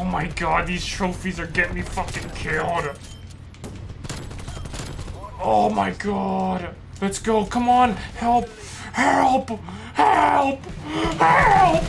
Oh my god, these trophies are getting me fucking killed. Oh my god. Let's go. Come on. Help. Help. Help. Help.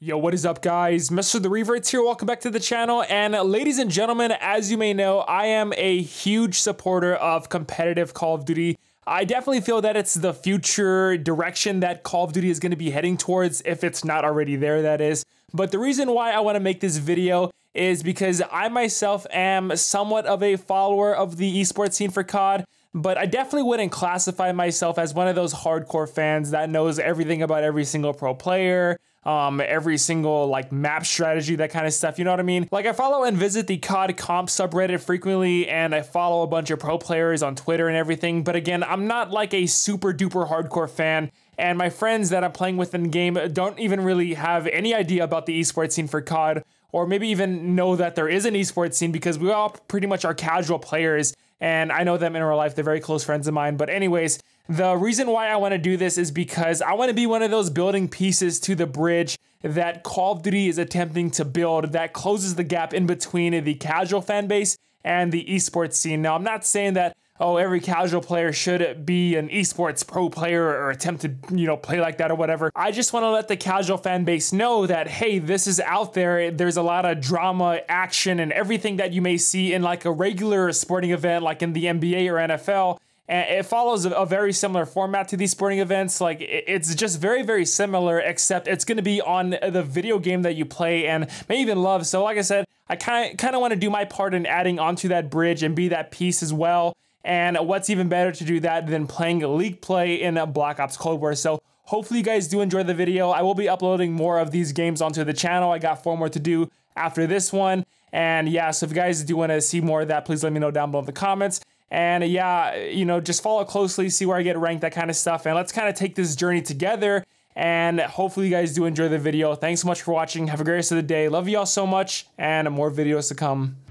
Yo, what is up guys? Mr. The Revertz here, welcome back to the channel. And ladies and gentlemen, as you may know, I am a huge supporter of competitive Call of Duty. I definitely feel that it's the future direction that Call of Duty is going to be heading towards, if it's not already there, that is. But the reason why I want to make this video is because I myself am somewhat of a follower of the esports scene for COD but I definitely wouldn't classify myself as one of those hardcore fans that knows everything about every single pro player, um, every single like map strategy, that kind of stuff. You know what I mean? Like I follow and visit the COD comp subreddit frequently, and I follow a bunch of pro players on Twitter and everything. But again, I'm not like a super duper hardcore fan. And my friends that I'm playing with in game don't even really have any idea about the esports scene for COD, or maybe even know that there is an esports scene because we all pretty much are casual players and I know them in real life. They're very close friends of mine. But, anyways, the reason why I want to do this is because I want to be one of those building pieces to the bridge that Call of Duty is attempting to build that closes the gap in between the casual fan base and the esports scene. Now, I'm not saying that oh, every casual player should be an esports pro player or attempt to, you know, play like that or whatever. I just want to let the casual fan base know that, hey, this is out there. There's a lot of drama, action, and everything that you may see in like a regular sporting event, like in the NBA or NFL. And it follows a, very similar format to these sporting events. Like it's just very, very similar, except it's going to be on the video game that you play and may even love. So, like I said, I kind of kind of want to do my part in adding onto that bridge and be that piece as well. And what's even better to do that than playing league play in Black Ops Cold War. So hopefully you guys do enjoy the video. I will be uploading more of these games onto the channel. I got four more to do after this one. And yeah, so if you guys do want to see more of that, please let me know down below in the comments. And yeah, you know, just follow closely, see where I get ranked, that kind of stuff. And let's kind of take this journey together. And hopefully you guys do enjoy the video. Thanks so much for watching. Have a great rest of the day. Love you all so much. And more videos to come.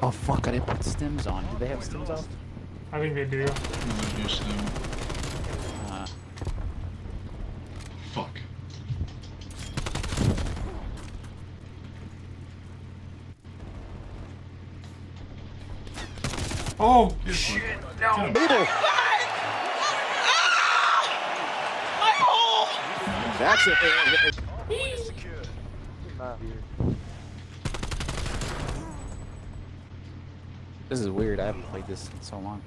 Oh fuck, I didn't put stims on. Do they have stims off? I think they do. No, they do stim. Uh. Fuck. Oh, shit. No. Middle. That's it. This is weird. I haven't played this in so long.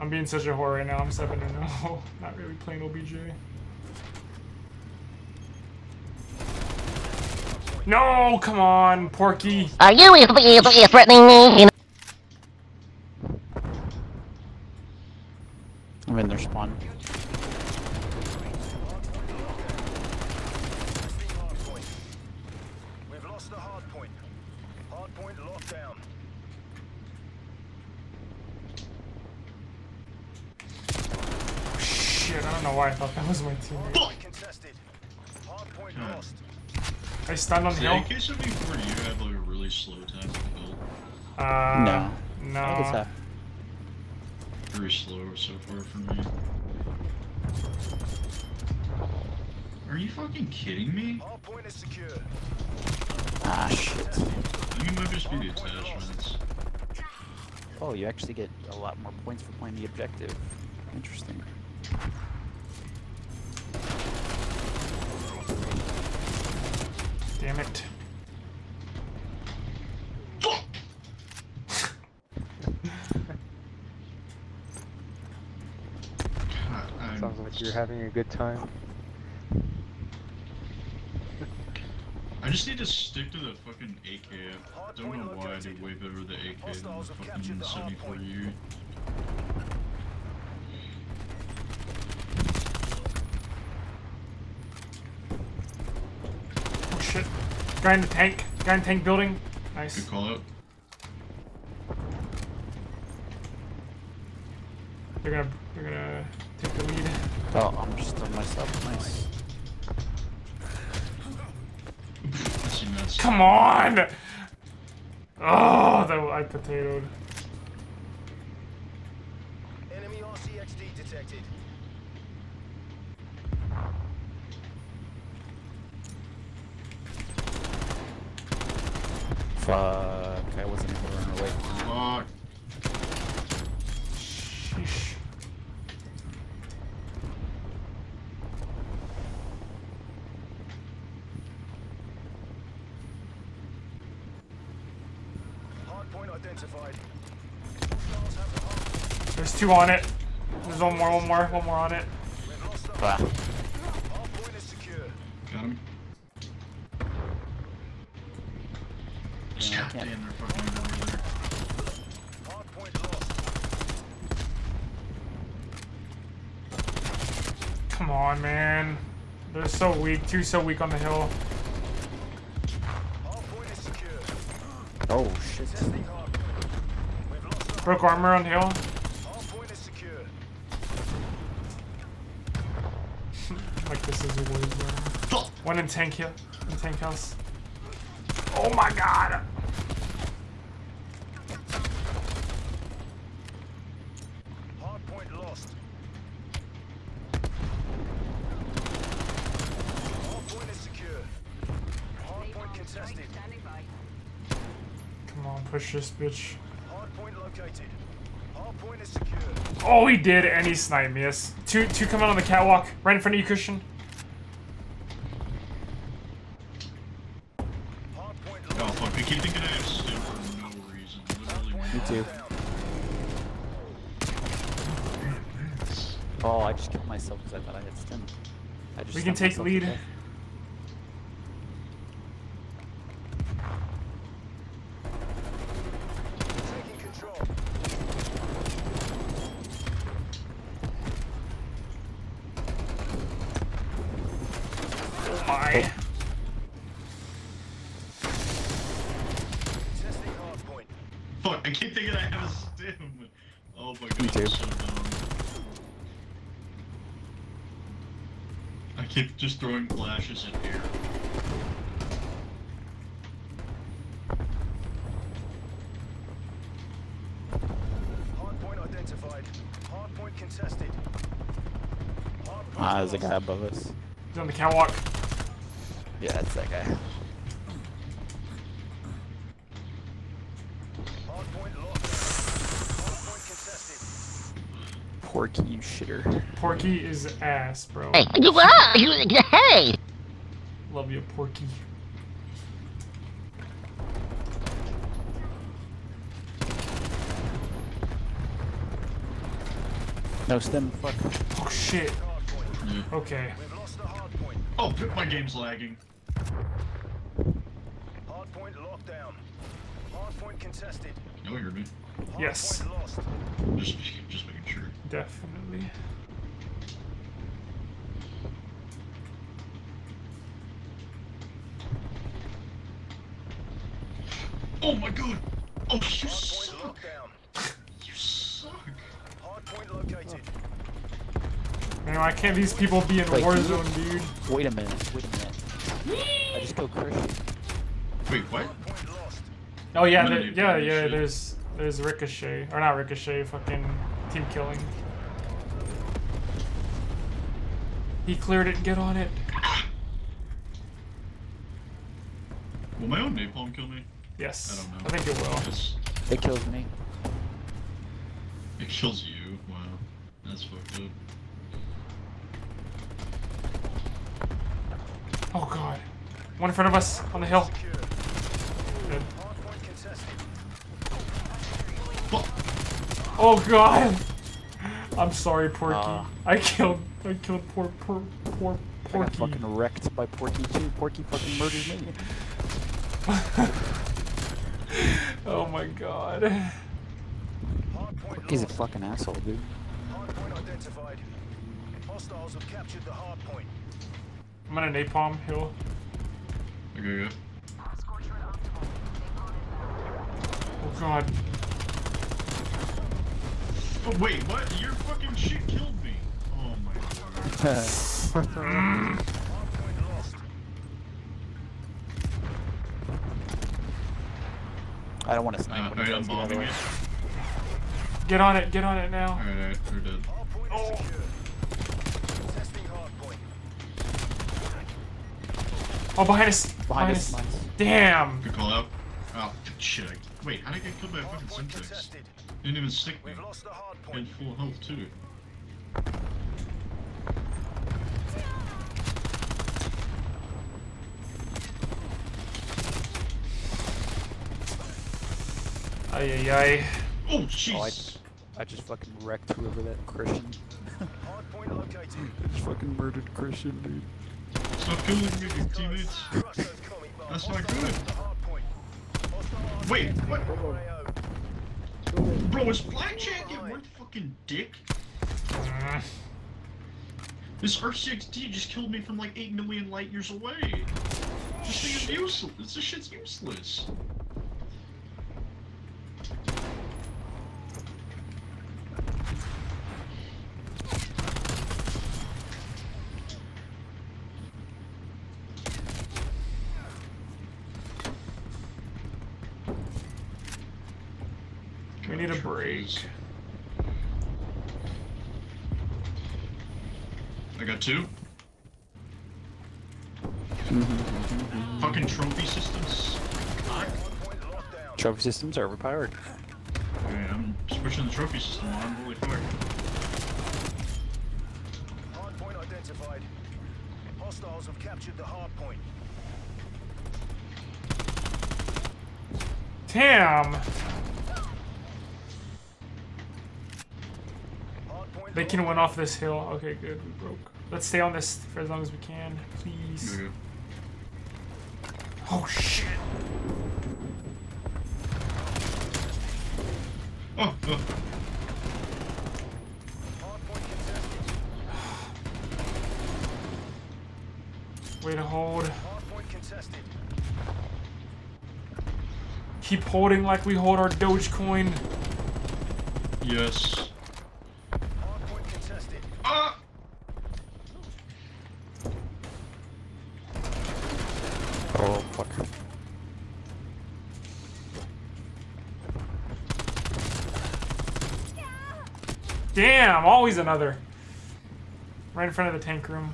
I'm being such a whore right now. I'm 7 0. Not really playing OBJ. No, come on, Porky. Are you threatening me? I'm in their spawn. We've lost the hardpoint. Hardpoint locked down. Shit, I don't know why I thought that was my teammate. Hardpoint contested. Hardpoint Hmm. lost. I stunned on the Yeah, in hill. case of before you have like a really slow tactical build. Uh, no. No. I guess, uh, Very slow so far for me. Are you fucking kidding me? Hardpoint is secure. ah, shit. I think it might just be the attachments. Oh, you actually get a lot more points for playing the objective. Interesting. Damn it. God, Sounds like you're having a good time. I just need to stick to the fucking AK. I don't know why I did way better with the AK than the fucking 74U. shit. Guy in the tank. Guy in tank building. Nice. Good call out. They're gonna they're gonna take the lead. Oh, I'm just on myself. Nice. I see Come on! Oh, that I potatoed. Enemy RCXD detected. Fuck. I wasn't able to run away. Fuck. Sheesh. Hardpoint identified. Hostiles have the hard- There's two on it. There's one more, one more, one more on it. We've lost the Ah. Yeah, can't- damn, they're fucking over there. Hardpoint lost. Come on, man. They're so weak. Two so weak on the hill. Hardpoint is secure. Oh shit. We've lost the Broke armor on the hill. hardpoint is secure. Like this is a war. One in tank here. In tank house. Oh my god. Hardpoint lost. Hardpoint is secure. Hardpoint contested. Come on, push this bitch. Hardpoint located. Hardpoint is secure. Oh, he did, and he sniped me. Yes. Two, two coming on the catwalk, right in front of you, Christian. Oh fuck, I keep thinking I have stim for no reason. Literally. Me too. Oh, I just killed myself because I thought I had stim. I just We can take myself lead. to death. Taking control. Oh my. Testing hardpoint. Fuck, I keep thinking I have a stim. Oh my god, Me too. I'm so dumb. I keep just throwing flashes in here. Hardpoint identified. Hardpoint contested. Hardpoint Ah, there's a guy above us. He's on the catwalk. Yeah, that's that guy. Porky, you shitter. Porky is ass, bro. Hey, you are! You, hey! Love you, Porky. No stim. Fuck. Oh shit. Hardpoint. Okay. We've lost the hardpoint. Oh, my game's lagging. Hardpoint locked down. Hardpoint contested. No, you heard me. Yes. lost. Just, just making sure. Definitely. Oh my god! Oh, you Hardpoint suck! locked down. You suck! Hardpoint located. Man, why can't these people be in Wait, war zone, dude? Wait a minute. Wait a minute. I just killed Christian. Wait, what? Hardpoint lost. Oh yeah, I'm there, yeah, funny yeah. There's there's ricochet or not ricochet, fucking team killing. He cleared it. Get on it. Will my own napalm kill me? Yes, I don't know. I think it will. It's, It kills me. it kills you. Wow. That's fucked up. Oh god, one in front of us on the hill. Secure. Good. Hardpoint contested. Fuck! Oh god. I'm sorry, Porky. Aw. I killed. I killed poor, poor, poor Porky. I got Porky. fucking wrecked by Porky too. Porky fucking murdered me. oh my god. Hardpoint He's a fucking asshole, dude. Hardpoint identified. Hostiles have captured the hardpoint. I'm gonna napalm hill. Okay, yeah. Oh god. Oh wait, what? Your fucking shit killed me. Oh my god. I don't want to snipe Uh, when alright, he I'm does get out bombing it. Get on it, get on it now. Alright, alright, we're dead. Hardpoint is secure. Testing hardpoint. Oh, behind us. Behind us. Nice. Damn. Good call out. Oh, shit. I, wait, how did I get killed by a fucking Hardpoint Semtex? contested. Didn't even stick me. We've lost the And hardpoint. full health too. Ay ay ay. Oh, Oh, I, jeez. I just fucking wrecked whoever that Christian. Hardpoint located. just fucking murdered Christian, dude. Stop killing me, good teammates. Crush those commie bombs. That's not good. lost the hardpoint. Hostile hardpoint Wait, what? Bro, is Flak Jacket worth fucking dick? This RPD just killed me from like 8 million light years away. This thing is useless. This shit's useless. Need a break. I got two. Mm-hmm. Fucking trophy systems. Trophy systems are overpowered. Alright, I'm switching the trophy system on. Holy fuck. Hardpoint identified. Hostiles have captured the hardpoint. Damn. They can win off this hill. Okay, good. We broke. Let's stay on this for as long as we can, please. Yeah. Oh shit. Oh, oh. Way to hold. Keep holding like we hold our Dogecoin. Yes. Hardpoint contested. Ah! Oh, fuck. Damn, always another. Right in front of the tank room.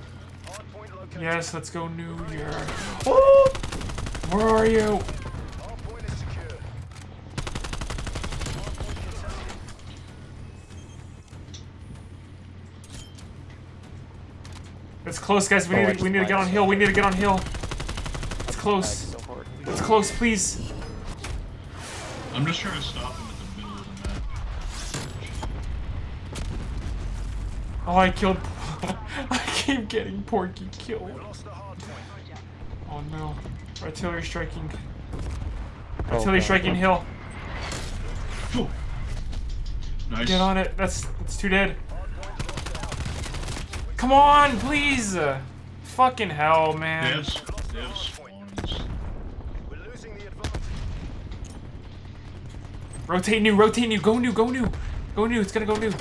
Yes, let's go New Year. Oh! Where are you? Hardpoint is secure. Hardpoint contested. It's close, guys. We Oh, need to, we need to get on hill. We need to get on hill. It's close. so. It's close, please. I'm just trying to stop him at the middle of the map. Oh, I killed. I keep getting Porky killed. We've lost the hardpoint. Oh no. Artillery striking. Oh, Artillery God. striking hill. Nice. Get on it. That's that's two dead. Hardpoint locked down. Come on, please. Fucking hell, man. have, s- they have spawns. We're losing the advantage. Rotate new, rotate new. Go new, go new. Go new. It's gonna go new.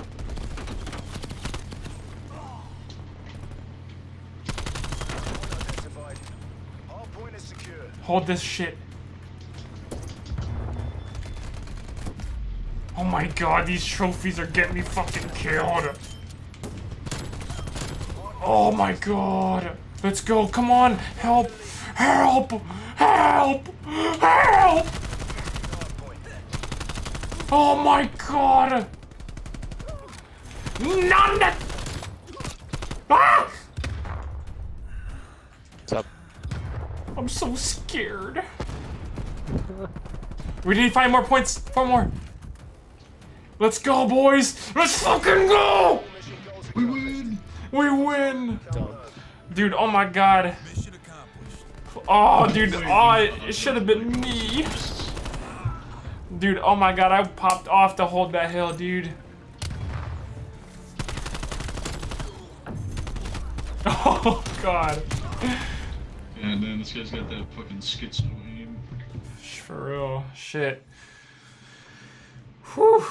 Hold this shit. Oh my god, these trophies are getting me fucking killed. Oh my god. Let's go. Come on. Help. Help. Help. Help. Hardpoint. Oh my god. None. Ah! What's up? I'm so scared. we need five more points. Four more. Let's go, boys. Let's fucking go. We win! We win. Dude, oh my god. Oh, dude. Oh, it, it should have been me. Dude, oh my god. I popped off to hold that hill, dude. Oh god. Yeah, And then this guy's got that fucking schizo aim. For real. Shit. Whew.